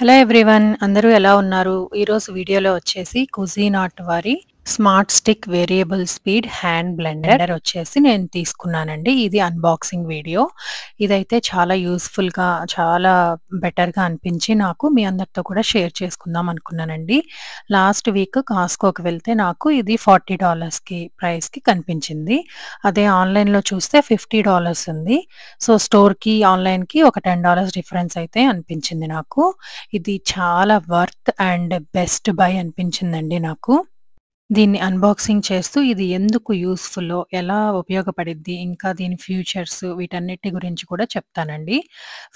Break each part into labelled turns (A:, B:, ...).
A: Hello everyone అందరూ ఎలా ఉన్నారు? ఈరోజు వీడియోలో వచ్చేసి కుజీన్ ఆర్ట్ వారి smart stick variable speed hand blender వచ్చేసి నేను తీసుకున్నానండి. ఇది అన్బాక్సింగ్ వీడియో ఇదైతే చాలా యూస్ఫుల్గా చాలా బెటర్గా అనిపించి నాకు మీ అందరితో కూడా షేర్ చేసుకుందాం అనుకున్నానండి. లాస్ట్ వీక్ కాస్కోకి వెళ్తే నాకు ఇది ఫార్టీ డాలర్స్కి ప్రైస్కి కనిపించింది. అదే ఆన్లైన్లో చూస్తే ఫిఫ్టీ డాలర్స్ ఉంది. సో స్టోర్కి ఆన్లైన్కి ఒక టెన్ డాలర్స్ డిఫరెన్స్ అయితే అనిపించింది నాకు. ఇది చాలా వర్త్ అండ్ బెస్ట్ బై అనిపించిందండి నాకు. దీన్ని అన్బాక్సింగ్ చేస్తూ ఇది ఎందుకు యూస్ఫుల్లో ఎలా ఉపయోగపడిద్ది ఇంకా దీని ఫ్యూచర్స్ వీటన్నిటి గురించి కూడా చెప్తానండి.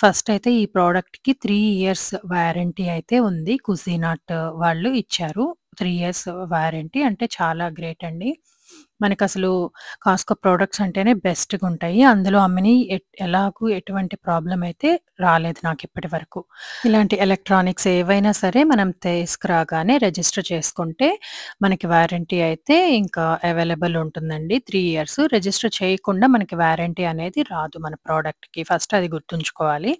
A: ఫస్ట్ అయితే ఈ ప్రోడక్ట్కి త్రీ ఇయర్స్ వ్యారంటీ అయితే ఉంది. కుజీనాట్ వాళ్ళు ఇచ్చారు. త్రీ ఇయర్స్ వ్యారంటీ అంటే చాలా గ్రేట్ అండి. మనకు అసలు కాస్కో ప్రోడక్ట్స్ అంటేనే బెస్ట్గా ఉంటాయి అందులో అమ్మని ఎలాగూ ఎటువంటి ప్రాబ్లం అయితే రాలేదు నాకు ఇప్పటి వరకు. ఇలాంటి ఎలక్ట్రానిక్స్ ఏవైనా సరే మనం తీసుకురాగానే రిజిస్టర్ చేసుకుంటే మనకి వారంటీ అయితే ఇంకా అవైలబుల్ ఉంటుందండి. త్రీ ఇయర్స్ రిజిస్టర్ చేయకుండా మనకి వారంటీ అనేది రాదు మన ప్రోడక్ట్కి ఫస్ట్ అది గుర్తుంచుకోవాలి.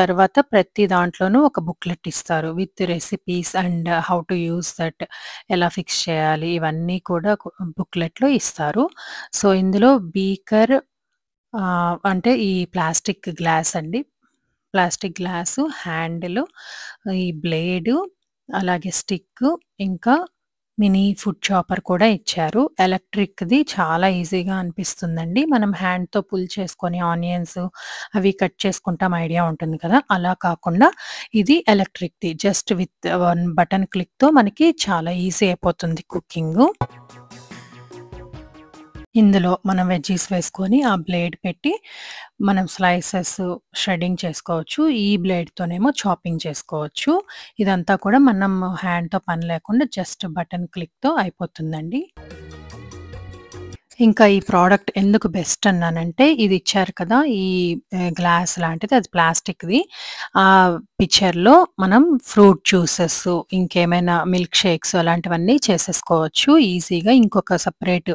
A: తర్వాత ప్రతి దాంట్లోనూ ఒక బుక్లెట్ ఇస్తారు. With recipes and how to use that ఎలా ఫిక్స్ చేయాలి ఇవన్నీ కూడా బుక్లెట్లో ఇస్తారు. సో ఇందులో బీకర్ అంటే ఈ ప్లాస్టిక్ గ్లాస్ అండి. ప్లాస్టిక్ గ్లాసు హ్యాండిల్ ఈ బ్లేడు అలాగే స్టిక్ ఇంకా మినీ ఫుడ్ చాపర్ కూడా ఇచ్చారు. ఎలక్ట్రిక్ది చాలా ఈజీగా అనిపిస్తుందండి. మనం హ్యాండ్తో పుల్ చేసుకొని ఆనియన్స్ అవి కట్ చేసుకుంటాం ఐడియా ఉంటుంది కదా. అలా కాకుండా ఇది ఎలక్ట్రిక్ది. జస్ట్ విత్ వన్ బటన్ క్లిక్తో మనకి చాలా ఈజీ అయిపోతుంది కుకింగ్. ఇందులో మనం వెజ్జీస్ వేసుకొని ఆ బ్లేడ్ పెట్టి మనం స్లైసెస్ షెడ్డింగ్ చేసుకోవచ్చు. ఈ బ్లేడ్తోనేమో చాపింగ్ చేసుకోవచ్చు. ఇదంతా కూడా మనం హ్యాండ్తో పని లేకుండా జస్ట్ బటన్ క్లిక్తో అయిపోతుందండి. ఇంకా ఈ ప్రోడక్ట్ ఎందుకు బెస్ట్ అన్నానంటే ఇది ఇచ్చారు కదా ఈ గ్లాస్ లాంటిది అది ప్లాస్టిక్ది. ఆ పిక్చర్లో మనం ఫ్రూట్ జ్యూసెస్ ఇంకేమైనా మిల్క్ షేక్స్ అలాంటివన్నీ చేసేసుకోవచ్చు. ఈజీగా ఇంకొక సపరేట్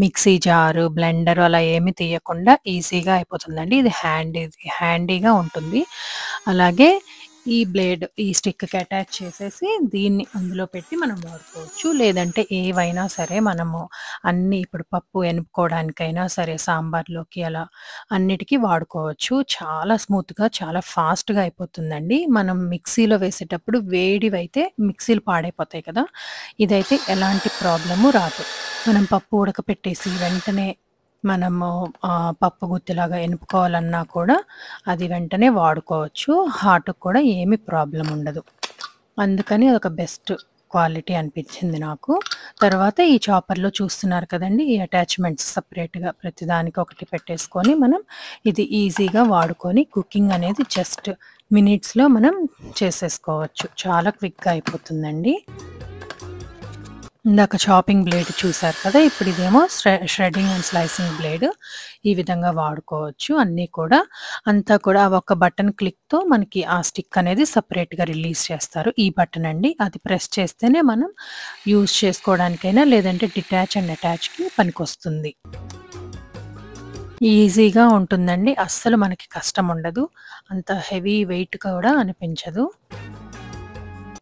A: మిక్సీ జారు బ్లెండర్ అలా ఏమి తీయకుండా ఈజీగా అయిపోతుందండి. ఇది హ్యాండీ హ్యాండీగా ఉంటుంది. అలాగే ఈ బ్లేడ్ ఈ స్టిక్కి అటాచ్ చేసేసి దీన్ని అందులో పెట్టి మనం వాడుకోవచ్చు. లేదంటే ఏవైనా సరే మనము అన్ని ఇప్పుడు పప్పు ఎనుపుకోవడానికైనా సరే సాంబార్లోకి అలా అన్నిటికీ వాడుకోవచ్చు. చాలా స్మూత్గా చాలా ఫాస్ట్గా అయిపోతుందండి. మనం మిక్సీలో వేసేటప్పుడు వేడివైతే మిక్సీలు పాడైపోతాయి కదా. ఇదైతే ఎలాంటి ప్రాబ్లము రాదు. మనం పప్పు ఉడకపెట్టేసి వెంటనే మనము పప్పు గుత్తిలాగా ఎనుపుకోవాలన్నా కూడా అది వెంటనే వాడుకోవచ్చు. హార్ట్కి కూడా ఏమి ప్రాబ్లం ఉండదు. అందుకని అదొక బెస్ట్ క్వాలిటీ అనిపించింది నాకు. తర్వాత ఈ చాపర్లో చూస్తున్నారు కదండి ఈ అటాచ్మెంట్స్ సపరేట్గా ప్రతిదానికి ఒకటి పెట్టేసుకొని మనం ఇది ఈజీగా వాడుకొని కుకింగ్ అనేది జస్ట్ మినిట్స్లో మనం చేసేసుకోవచ్చు. చాలా క్విక్గా అయిపోతుందండి. ఇందాక షాపింగ్ బ్లేడ్ చూసారు కదా ఇప్పుడు ఇదేమో షెడ్డింగ్ అండ్ స్లైసింగ్ బ్లేడ్ ఈ విధంగా వాడుకోవచ్చు. అన్నీ కూడా అంతా కూడా ఆ ఒక బటన్ క్లిక్తో మనకి ఆ స్టిక్ అనేది సపరేట్గా రిలీజ్ చేస్తారు. ఈ బటన్ అండి. అది ప్రెస్ చేస్తేనే మనం యూజ్ చేసుకోవడానికైనా లేదంటే డిటాచ్ అండ్ అటాచ్కి పనికొస్తుంది. ఈజీగా ఉంటుందండి. అస్సలు మనకి కష్టం ఉండదు. అంత హెవీ వెయిట్ కూడా అనిపించదు.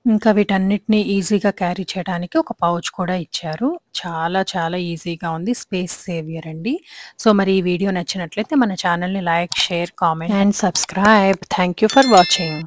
A: ఇంకా వీటన్నిటిని ఈజీగా క్యారీ చేయడానికి ఒక పౌచ్ కూడా ఇచ్చారు. చాలా చాలా ఈజీగా ఉంది. స్పేస్ సేవియర్ అండి. సో మరి ఈ వీడియో నచ్చినట్లయితే మన ఛానల్ని like share comment and subscribe. Thank you for watching.